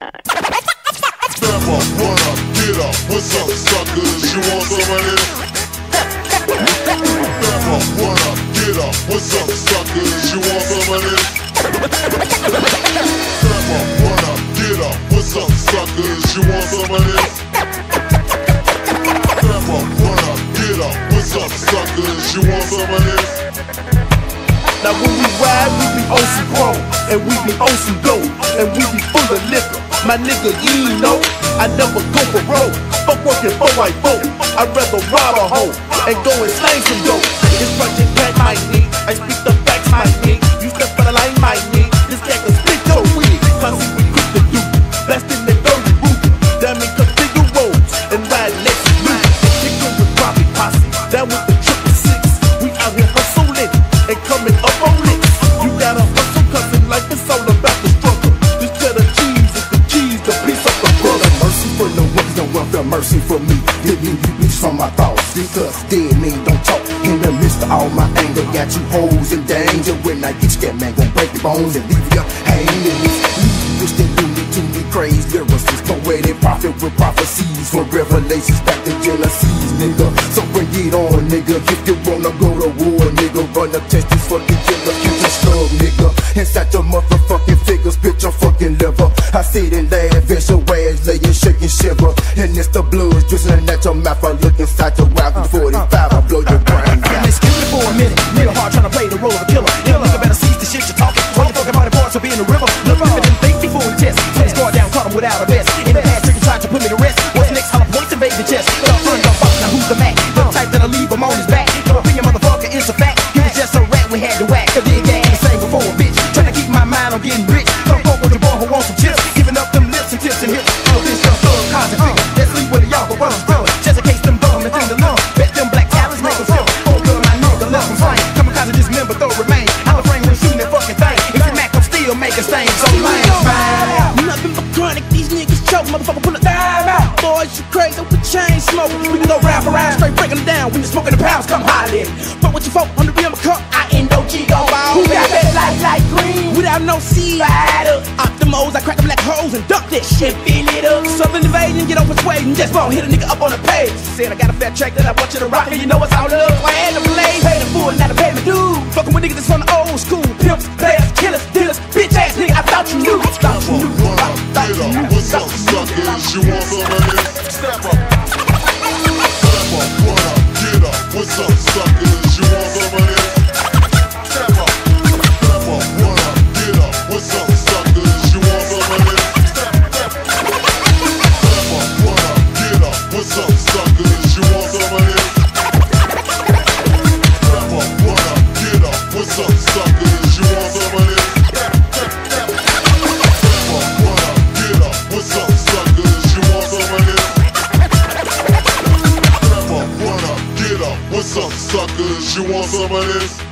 Step up, run up, get up. What's up, suckers? You want some of this? Step up, run up, get up. What's up, suckers? You want some of this? Step up, run up, get up. What's up, suckers? You want some of this? Step run up, get up. What's up, suckers? You want some of this? Now when we ride, we be on some chrome, and we be on some dope, and we be full of liquor. My nigga, you know, I never go for road. Fuck working for white folk. I'd rather rob a hoe and go and slang some dope. This project pack my need, I speak the facts my need. You step for the line my need. This cat can spit your wig. Pussy we quick to do, in the dirty root. Damn it, configure roads and ride next Lexus loot. Kickin' with Robbie Posse, down with me. Giving you from my thoughts. Dead men don't talk. In the midst of all my anger, got you hoes in danger. When I get scared, man, gon' break your bones and leave you hanging. You wish they do me to me praise lyricists. Poetic prophet with prophecies from revelations back to Genesis, nigga. So bring it on, nigga. If you wanna go to war, nigga, run up test these fucking killers, get your slug, nigga. Inside your motherfucking figures, bitch, your fucking liver. I sit and laugh, as your And it's the blues drizzling at your mouth. I look inside your mouth, 45, I blow your brains out. Excuse me for a minute. Nigga hard trying to play the role of a killer. Killer, nigga better cease the shit you're talking. What the fuck about the boys will be in the river? Look, nigga didn't think before we test. Put his guard down, caught him without a vest. In the past, trick tried to put me to rest. What's next? Hollow points invade the chest. The front don't fuck, now who's the Mac? The type that'll leave him on his back. Your opinion, motherfucker, is a fact. He was just a rat, we had to whack. A dig gang, same before a bitch. Trying to keep my mind on getting rich. Motherfucker pull a dime out. Boys, you crazy with chain smoke. We can go round for round, straight breaking them down. When you're smoking the pounds, come holler. Fuck with your folk on the real cup. I ain't no OG go ball. Who got that light like green? Without no seed. Fired up. Optimos, I crack them black holes and dump that shit, fill it up. Southern invading, get on persuading. Just won't hit a nigga up on the page. Said I got a fat track that I want you to rock, and you know it's all love. I had to play, pay the fool, not to pay me due. Fucking with niggas that's from the old school. Pimps, players, killers, dealers, bitch ass nigga. I thought you knew. I thought you knew. Run up, get up. Suckers? You want some of? Step up. Step up, run up, get up. What's up, suckers? What's suckers? You want some of this?